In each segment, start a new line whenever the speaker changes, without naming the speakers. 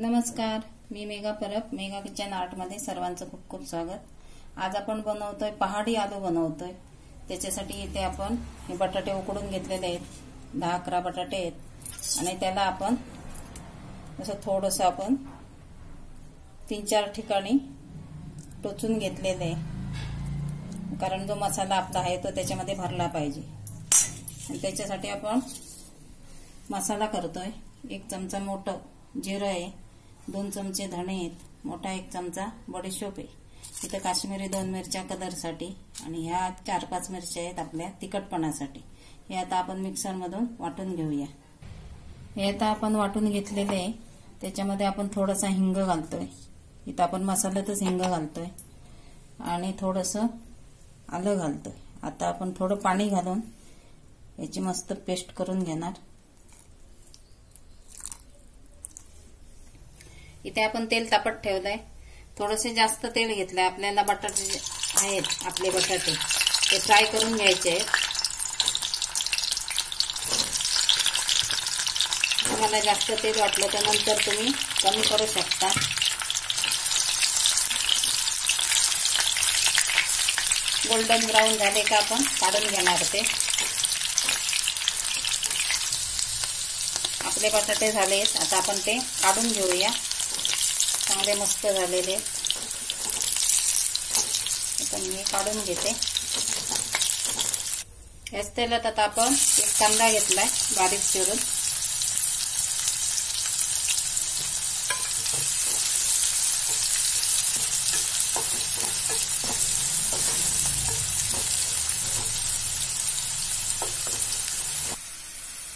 नमस्कार मी Megha Parab mega kitchen आर्टमध्ये सर्वांचं खूप खूप स्वागत. आज आपण बनवतोय पहाडी आलू बनवतोय. त्याच्यासाठी इथे आपण हे बटाटे उकडून घेतलेले आहेत. दहा अकरा बटाटे आहेत. आणि त्याला आपण असं थोडंसं आपण तीन चार ठिकाणी टोचून घेतलेलं आहे. कारण जो मसाला आपला आहे तो त्याच्यामध्ये भरला पाहिजे. आणि त्याच्यासाठी आपण मसाला करतोय. एक चमचा मोठं जिरं आहे. दोन चमचे धणे आहेत. मोठा एक चमचा बडीशोप आहे इथं काश्मीरी दोन मिरच्या कलरसाठी आणि ह्या चार पाच मिरच्या आहेत आपल्या तिखटपणासाठी. हे आता आपण मिक्सरमधून वाटून घेऊया. हे आता आपण वाटून घेतलेले आहे त्याच्यामध्ये आपण थोडासा हिंग घालतोय. इथं आपण मसाल्यातच हिंग घालतोय. आणि थोडंसं आलं घालतोय. आता आपण थोडं पाणी घालून याची मस्त पेस्ट करून घेणार. इथे आपण तेल तापत ठेवलंय. थोडंसं जास्त तेल घेतलंय. आपल्याला बटाटे आहेत आपले बटाटे ते फ्राय करून घ्यायचे आहेत. तुम्हाला जास्त तेल वाटलं तर नंतर तुम्ही कमी करू शकता. गोल्डन ब्राऊन झाले का आपण काढून घेणार ते. आपले बटाटे झालेत आता आपण ते काढून घेऊया. चांगले मस्त झालेले आता मी काढून घेते. याच तेलात आता आपण एक कांदा घेतलाय बारीक चिरून.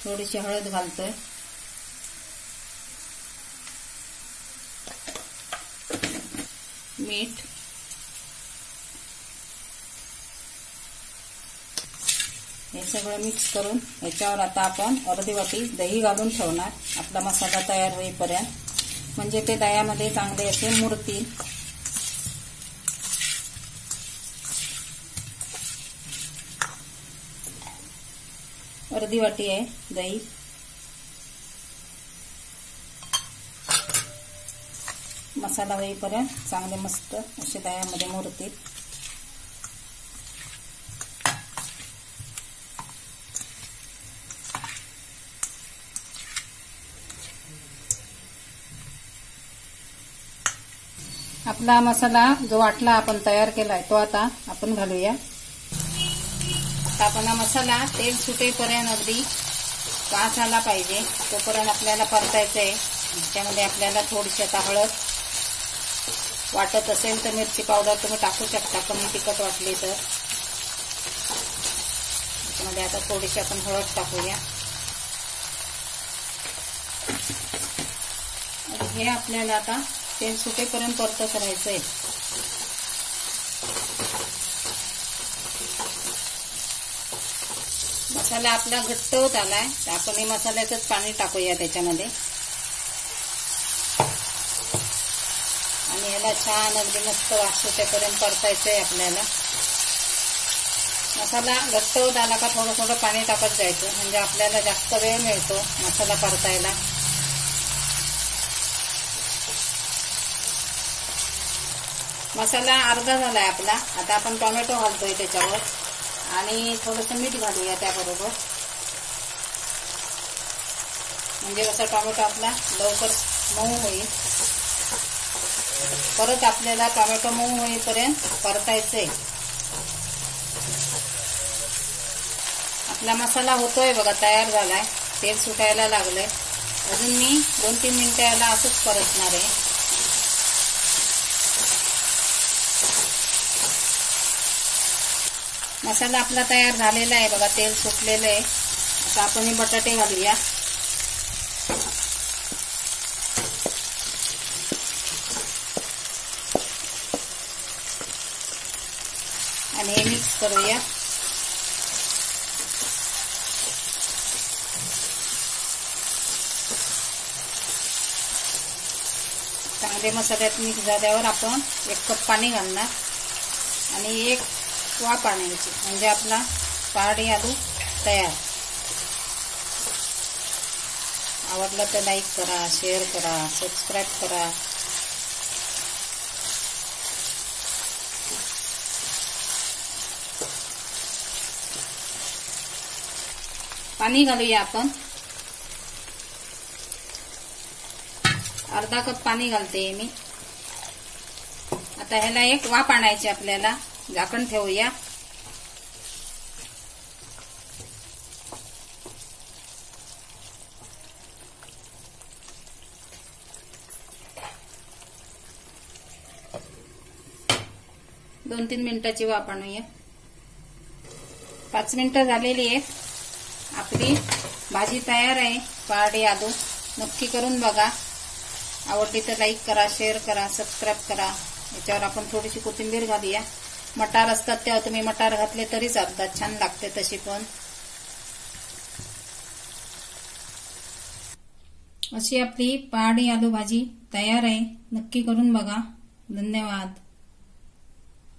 थोडीशी हळद घालतोय. मीठ हे सगळं मिक्स करून याच्यावर आता आपण अर्धी वाटी दही घालून ठेवणार. आपला मसाला तयार होईपर्यंत. म्हणजे ते दह्यामध्ये चांगले असे मुरतील. अर्धी वाटी आहे दही. मसाला होईपर्यंत चांगले मस्त असे दह्यामध्ये मुरतील. आपला मसाला जो वाटला आपण तयार केलाय तो आता आपण घालूया. आता आपण हा मसाला तेल सुटेपर्यंत अगदी वास आला पाहिजे. तोपर्यंत आपल्याला परतायचं आहे त्याच्यामध्ये आपल्याला थोडीशी आता हळद वाटत असेल तर मिरची पावडर तुम्ही टाकू शकता कमी तिखट वाटली तर. त्याच्यामध्ये आता थोडीशी आपण हळद टाकूया. हे आपल्याला आता तेल सुटेपर्यंत परत करायचं आहे मसाला आपला घट्ट होत आलाय आपण हे मसाल्याचंच पाणी टाकूया त्याच्यामध्ये. आणि याला छान अगदी मस्त वास सुटेपर्यंत परतायचं आहे आपल्याला. मसाला घट्ट होत आला का थोडं थोडं पाणी टाकत जायचं म्हणजे आपल्याला जास्त वेळ मिळतो मसाला परतायला. मसाला अर्धा झालाय आपला. आता आपण टोमॅटो घालतोय त्याच्यावर. आणि थोडंसं मीठ घालूया त्याबरोबर. म्हणजे कसं टोमॅटो आपला लवकर मऊ होईल. परत आपल्याला टोमॅटो मऊ होईपर्यंत परतायचंय. आपला मसाला होतोय बघा तयार झालाय. तेल सुटायला लागलंय. अजून मी दोन तीन मिनिटं याला असंच परतणार आहे. मसाला आपला तयार झालेला आहे बघा तेल सुटलेलं आहे. आता आपण हे बटाटे घालूया. आणि हे मिक्स करूया. चांगले मसाल्यात मिक्स झाल्यावर आपण एक कप पाणी घालणार. आणि एक वा पाण्याची म्हणजे आपला पहाडी आलू तयार. आवडलं तर लाईक करा शेअर करा सबस्क्राईब करा. पाणी घालूया आपण. अर्धा कप पाणी घालते मी. आता ह्याला एक वाफ आणायची आपल्याला. झाकण ठेवूया. दोन तीन मिनिटाची वाफ आणूया. पाच मिनिटं झालेली आहेत. आपली भाजी तयार आहे. पहाडी आलू. नक्की करून बघा. आवडली तर लाईक करा शेअर करा सबस्क्राईब करा. याच्यावर आपण थोडीशी कोथिंबीर घालूया. मटार असतात तेव्हा तुम्ही मटार घातले तरी चालतात. छान लागते तशी पण. अशी आपली पहाडी आलू भाजी तयार आहे. नक्की करून बघा. धन्यवाद.